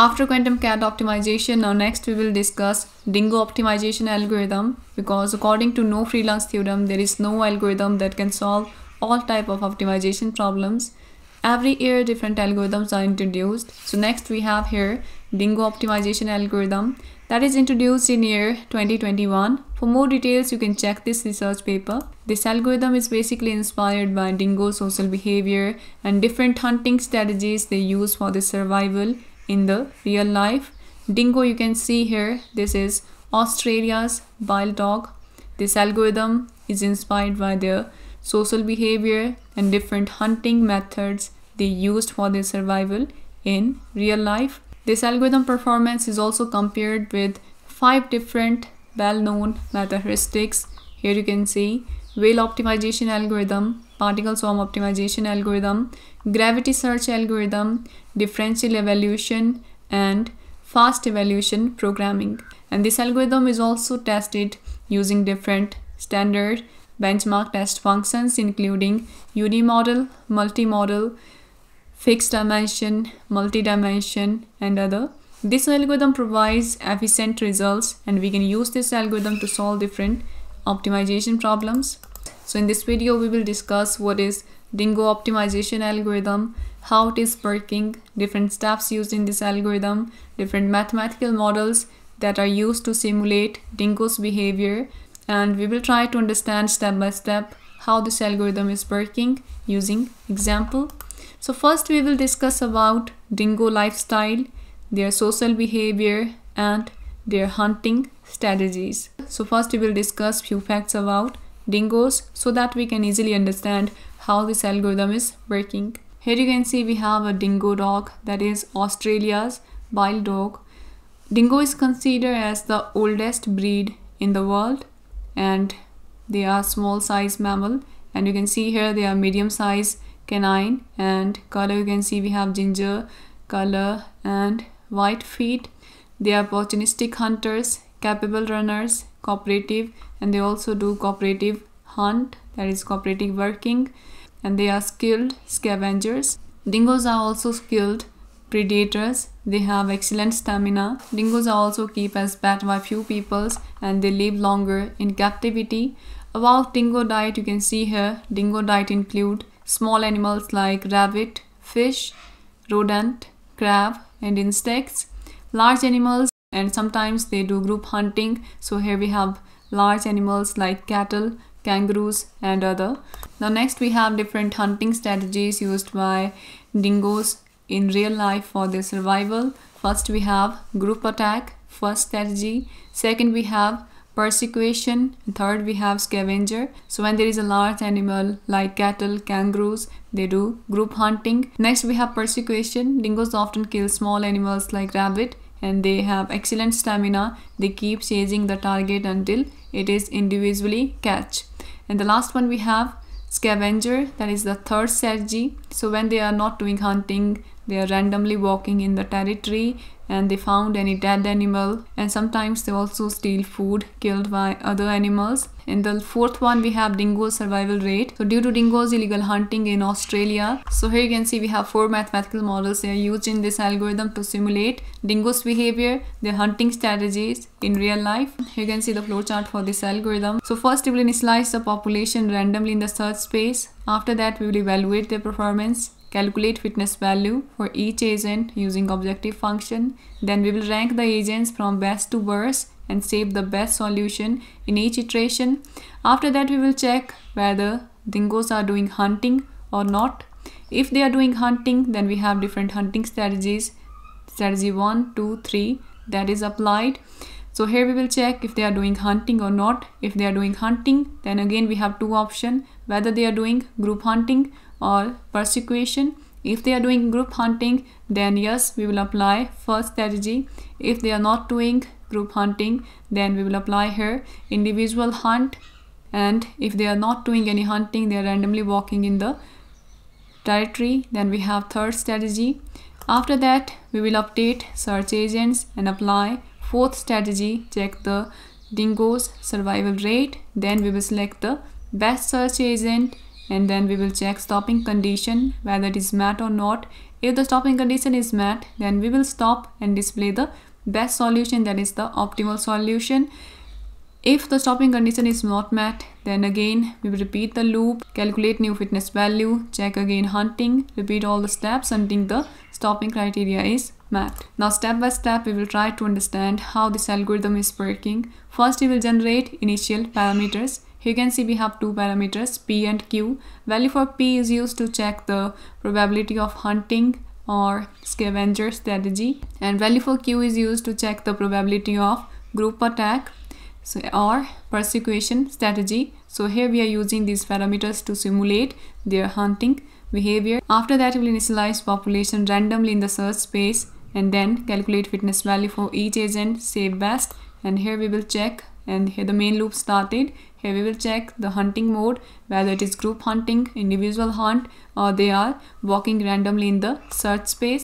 After quantum cat optimization, now next we will discuss dingo optimization algorithm because according to no free lunch theorem, there is no algorithm that can solve all type of optimization problems. Every year different algorithms are introduced. So next we have here dingo optimization algorithm that is introduced in year 2021. For more details, you can check this research paper. This algorithm is basically inspired by dingo social behavior and different hunting strategies they use for the survival in the real life. Dingo you can see here, this is Australia's wild dog. This algorithm is inspired by their social behavior and different hunting methods they used for their survival in real life. This algorithm performance is also compared with five different well-known metaheuristic. Here you can see whale optimization algorithm, particle swarm optimization algorithm, gravity search algorithm, differential evolution, and fast evolution programming. And this algorithm is also tested using different standard benchmark test functions including unimodal, multimodal, fixed dimension, multi-dimension, and other. This algorithm provides efficient results and we can use this algorithm to solve different optimization problems. So in this video, we will discuss what is Dingo optimization algorithm, how it is working, different steps used in this algorithm, different mathematical models that are used to simulate Dingo's behavior, and we will try to understand step by step how this algorithm is working using example. So first we will discuss about dingo lifestyle, their social behavior and their hunting strategies. So first we will discuss few facts about dingoes so that we can easily understand how this algorithm is working. Here you can see we have a dingo dog that is Australia's wild dog. Dingo is considered as the oldest breed in the world and they are small size mammal and you can see here they are medium size canine and color you can see we have ginger color and white feet they are opportunistic hunters capable runners cooperative and they also do cooperative hunt that is cooperative working and they are skilled scavengers dingoes are also skilled predators they have excellent stamina dingoes are also kept as pet by few peoples and they live longer in captivity about dingo diet you can see here dingo diet include small animals like rabbit, fish, rodent, crab, and insects. Large animals and sometimes they do group hunting. So here we have large animals like cattle, kangaroos and other. Now next we have different hunting strategies used by dingoes in real life for their survival. First we have group attack, first strategy. Second we have persecution third we have scavenger so when there is a large animal like cattle kangaroos they do group hunting next we have persecution dingoes often kill small animals like rabbit and they have excellent stamina they keep chasing the target until it is individually catch and the last one we have scavenger that is the third strategy. So when they are not doing hunting they are randomly walking in the territory and they found any dead animal. And sometimes they also steal food killed by other animals in the fourth one we have dingo survival rate. So due to dingoes illegal hunting in australia so here you can see we have four mathematical models. They are used in this algorithm to simulate dingoes behavior their hunting strategies in real life. Here you can see the flowchart for this algorithm. So first we will initialize the population randomly in the search space. After that we will evaluate their performance Calculate fitness value for each agent using objective function. Then we will rank the agents from best to worst and save the best solution in each iteration. After that we will check whether dingoes are doing hunting or not. If they are doing hunting then we have different hunting strategies. Strategy 1, 2, 3 that is applied. So here we will check if they are doing hunting or not. If they are doing hunting then again we have two options whether they are doing group hunting or persecution if they are doing group hunting then yes we will apply first strategy if they are not doing group hunting then we will apply here individual hunt and if they are not doing any hunting they are randomly walking in the territory then we have third strategy. After that we will update search agents and apply fourth strategy check the dingoes survival rate then we will select the best search agent and then we will check stopping condition whether it is met or not. If the stopping condition is met then we will stop and display the best solution that is the optimal solution. If the stopping condition is not met then again we will repeat the loop calculate new fitness value check again hunting repeat all the steps until the stopping criteria is met. Now step by step we will try to understand how this algorithm is working. First we will generate initial parameters. Here you can see we have two parameters p and q. Value for p is used to check the probability of hunting or scavenger strategy. And value for q is used to check the probability of group attack so or persecution strategy. So here we are using these parameters to simulate their hunting behavior. After that we will initialize population randomly in the search space and then calculate fitness value for each agent save best. And here we will check and here the main loop started here we will check the hunting mode whether it is group hunting individual hunt or they are walking randomly in the search space.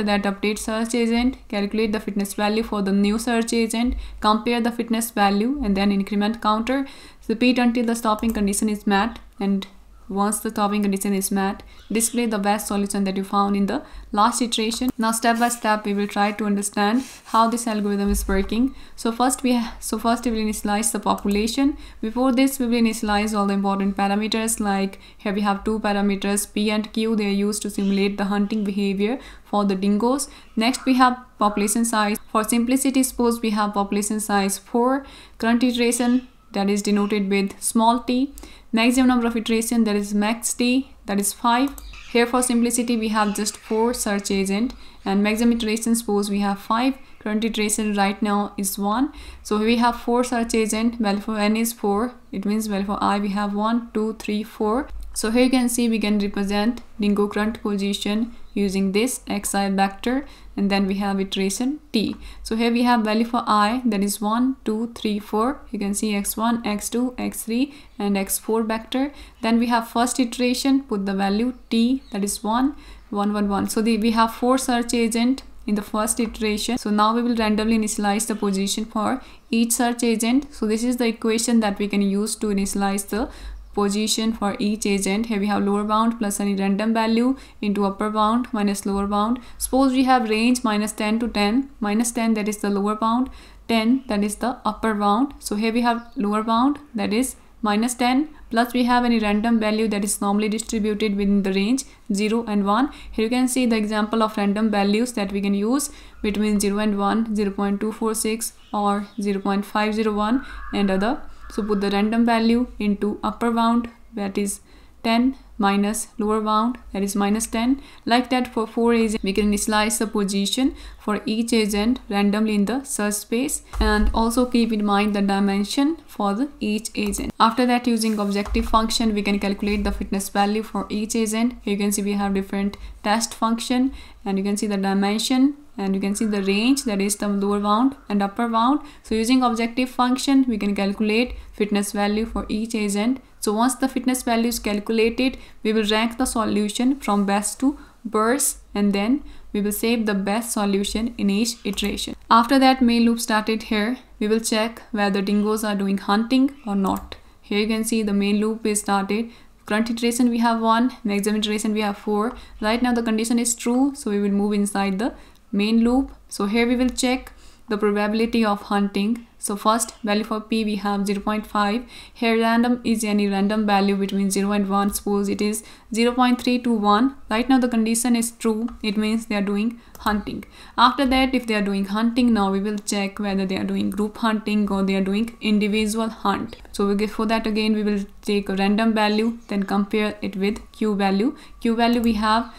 That update search agent calculate the fitness value for the new search agent compare the fitness value and then increment counter. Repeat until the stopping condition is met and once the stopping condition is met, display the best solution that you found in the last iteration. Now step by step we will try to understand how this algorithm is working. So first we so first we will initialize the population. Before this we will initialize all the important parameters like here we have two parameters P and Q. They are used to simulate the hunting behavior for the dingoes. Next we have population size. For simplicity suppose we have population size 4. Current iteration that is denoted with small t. Maximum number of iteration that is max t that is 5 here for simplicity we have just 4 search agent. And maximum iteration suppose we have 5 current iteration right now is 1 so we have 4 search agent. Value for n is 4 it means value for i we have 1 2 3 4 so here you can see we can represent dingo current position using this xi vector and then we have iteration t. So here we have value for i that is 1 2 3 4 you can see x1 x2 x3 and x4 vector. Then we have first iteration put the value t that is 1 1 1 1 so the, we have four search agent in the first iteration. So now we will randomly initialize the position for each search agent. So this is the equation that we can use to initialize the position for each agent. Here we have lower bound plus any random value into upper bound minus lower bound. Suppose we have range minus 10 to 10 minus 10 that is the lower bound. 10 that is the upper bound. So here we have lower bound that is minus 10 plus we have any random value that is normally distributed within the range 0 and 1 here you can see the example of random values that we can use between 0 and 1 0 0.246 or 0 0.501 and other so put the random value into upper bound that is 10 minus lower bound that is minus 10 like that for four agents we can initialize the position for each agent randomly in the search space. And also keep in mind the dimension for the each agent. After that using objective function we can calculate the fitness value for each agent. Here you can see we have different test function and you can see the dimension and you can see the range that is the lower bound and upper bound. So using objective function we can calculate fitness value for each agent. So once the fitness value is calculated, we will rank the solution from best to worst and then we will save the best solution in each iteration. After that main loop started here, we will check whether dingoes are doing hunting or not. Here you can see the main loop is started. Current iteration we have 1, maximum iteration we have 4. Right now the condition is true, so we will move inside the main loop. So here we will check the probability of hunting. So first value for p we have 0.5 here random is any random value between 0 and 1 suppose it is 0.321 right now the condition is true. It means they are doing hunting. After that if they are doing hunting now we will check whether they are doing group hunting or they are doing individual hunt. So we for that again we will take a random value then compare it with q value. Q value we have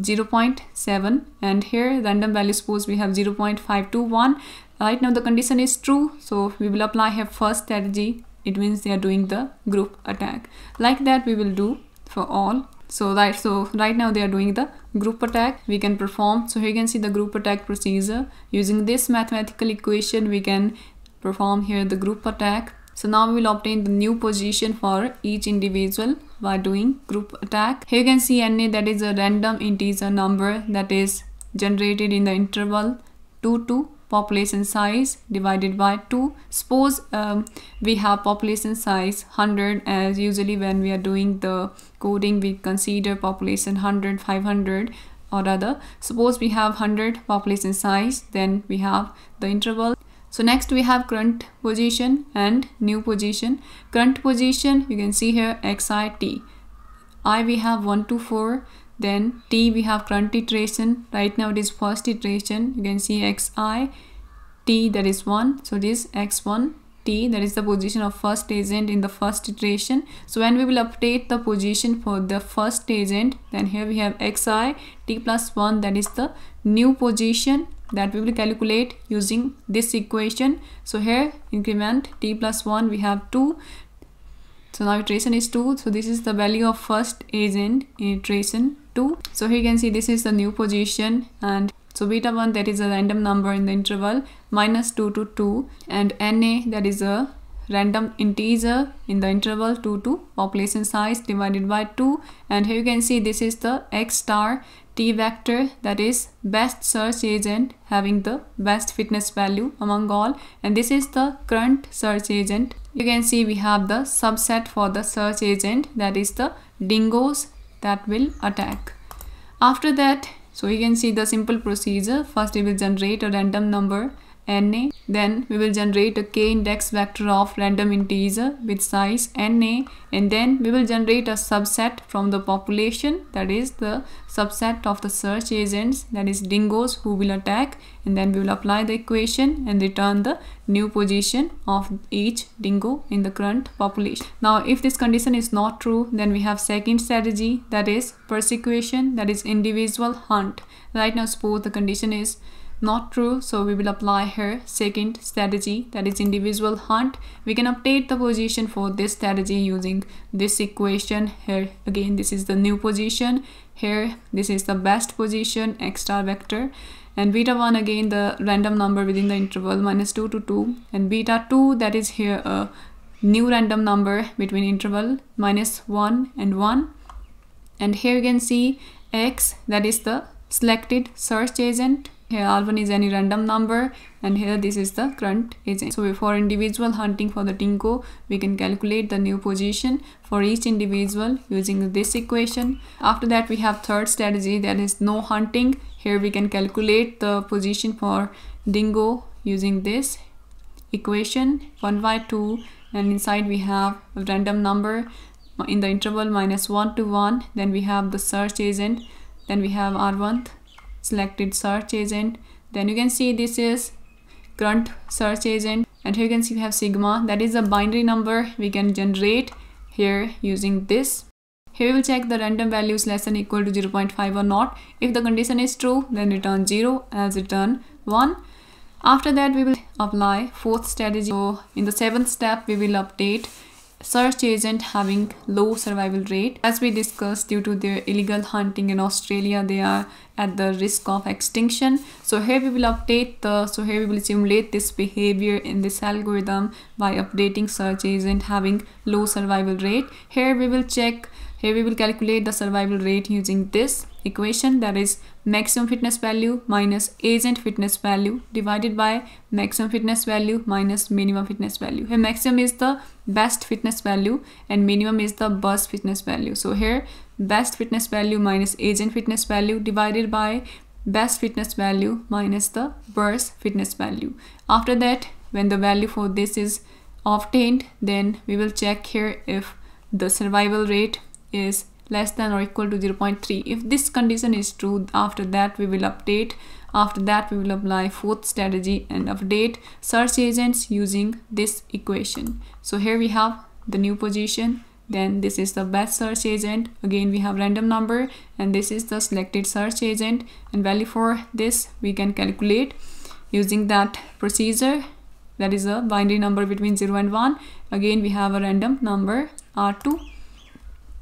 0.7 and here random value suppose we have 0.521 right now the condition is true so we will apply here first strategy. It means they are doing the group attack. Like that we will do for all. So right so right now they are doing the group attack. We can perform. So here you can see the group attack procedure. Using this mathematical equation we can perform here the group attack so now we will obtain the new position for each individual by doing group attack. Here you can see NA that is a random integer number that is generated in the interval 2 to population size divided by 2 suppose um, we have population size 100 as usually when we are doing the coding we consider population 100 500 or other suppose we have 100 population size then we have the interval so next we have current position and new position. Current position you can see here xi t. I we have 1 to 4 then t we have current iteration. Right now it is first iteration. You can see xi t that is 1 so this x1 t that is the position of first agent in the first iteration. So when we will update the position for the first agent then here we have xi t plus 1 that is the new position that we will calculate using this equation. So here increment t plus 1 we have 2 so now iteration is 2 so this is the value of first agent in iteration 2 so here you can see this is the new position and so beta 1 that is a random number in the interval minus 2 to 2 and na that is a random integer in the interval 2 to population size divided by 2 and here you can see this is the x star t vector that is best search agent having the best fitness value among all and this is the current search agent you can see we have the subset for the search agent that is the dingoes that will attack. After that, so you can see the simple procedure. First it will generate a random number na then we will generate a k index vector of random integer with size na and then we will generate a subset from the population that is the subset of the search agents that is dingoes who will attack and then we will apply the equation and return the new position of each dingo in the current population. Now if this condition is not true then we have second strategy that is persecution that is individual hunt. Right now suppose the condition is not true. So we will apply here second strategy that is individual hunt. We can update the position for this strategy using this equation here. Again this is the new position. Here this is the best position x star vector. And beta 1 again the random number within the interval minus 2 to 2 and beta 2 that is here a new random number between interval minus 1 and 1 and here you can see x that is the selected search agent here r1 is any random number and here this is the current agent. So for individual hunting for the dingo we can calculate the new position for each individual using this equation. After that we have third strategy that is no hunting. Here we can calculate the position for dingo using this equation. 1 by 2 and inside we have a random number in the interval minus 1 to 1 then we have the search agent. Then we have r1 selected search agent. Then you can see this is current search agent. And here you can see we have sigma. That is a binary number we can generate here using this. Here we will check the random values less than equal to 0.5 or not. If the condition is true then return 0 as return 1 after that we will apply fourth strategy. So in the seventh step we will update search agent having low survival rate. As we discussed due to their illegal hunting in australia they are at the risk of extinction. So here we will update the so here we will simulate this behavior in this algorithm by updating search agent having low survival rate. Here we will check here we will calculate the survival rate using this equation that is maximum fitness value minus agent fitness value divided by maximum fitness value minus minimum fitness value. Here maximum is the best fitness value and minimum is the burst fitness value. So here best fitness value minus agent fitness value divided by best fitness value minus the burst fitness value. After that when the value for this is obtained then we will check here if the survival rate is less than or equal to 0.3 if this condition is true after that we will update. After that we will apply fourth strategy. And update search agents using this equation. So here we have the new position. Then this is the best search agent. Again we have random number and this is the selected search agent. And value for this we can calculate using that procedure. That is a binary number between 0 and 1 again we have a random number r2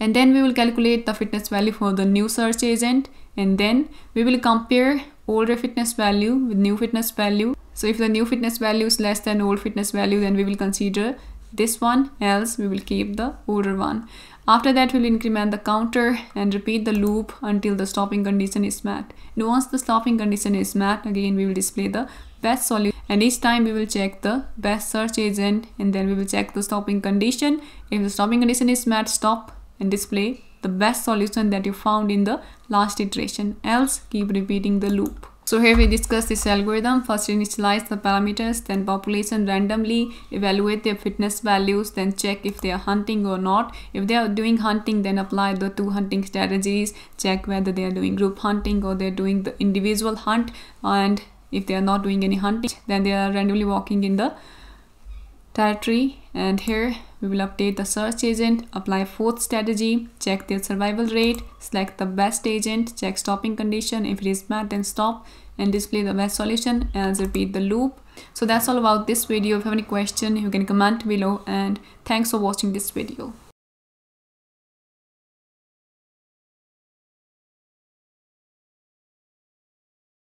and then we will calculate the fitness value for the new search agent. And then we will compare older fitness value with new fitness value. So if the new fitness value is less than old fitness value then we will consider this one. Else we will keep the older one. After that, we'll increment the counter and repeat the loop until the stopping condition is met. And once the stopping condition is met, again we will display the best solution and each time we will check the best search agent. And then we will check the stopping condition. If the stopping condition is met, stop and display the best solution that you found in the last iteration. Else, keep repeating the loop. So here we discuss this algorithm. First initialize the parameters, then population randomly, evaluate their fitness values, then check if they are hunting or not. If they are doing hunting, then apply the two hunting strategies, check whether they are doing group hunting or they're doing the individual hunt. And if they are not doing any hunting, then they are randomly walking in the territory. And here we will update the search agent, apply fourth strategy, check their survival rate, select the best agent, check stopping condition. If it is met, then stop and display the best solution and repeat the loop. So that's all about this video. If you have any question, you can comment below and thanks for watching this video.